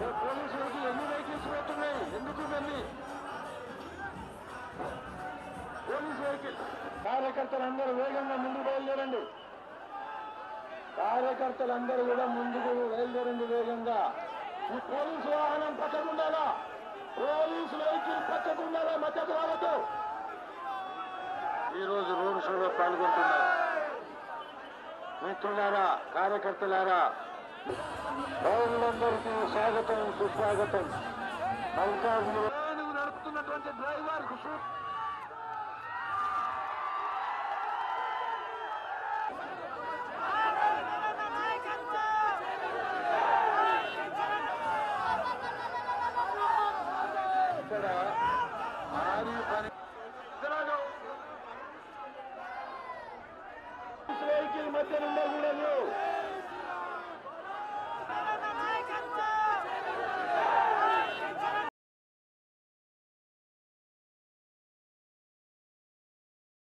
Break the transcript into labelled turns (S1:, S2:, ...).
S1: పోలీసులకి ఎన్ని వెహికల్స్ పోతున్నాయి? ఎందుకు వెళ్ళి పోలీస్ వెహికల్. కార్యకర్తలందరూ వేగంగా ముందుకు బయలుదేరండి. కార్యకర్తలందరూ కూడా ముందుకు బయలుదేరండి వేగంగా. ఈ పోలీసు వాహనం పచ్చకుండాలా పోలీసు వెహికల్ పక్కకు మద్దతు రావద్దు? ఈ రోజు రోడ్ షోలో పాల్గొంటున్నారు. మిత్రులారా కార్యకర్తలారా మనందరికీ స్వాగతం సుస్వాగతం మల్కార్జున నడుపుతున్నటువంటి డ్రైవర్ ఇక్కడ భారీ పని వెహికల్ మధ్య నుండి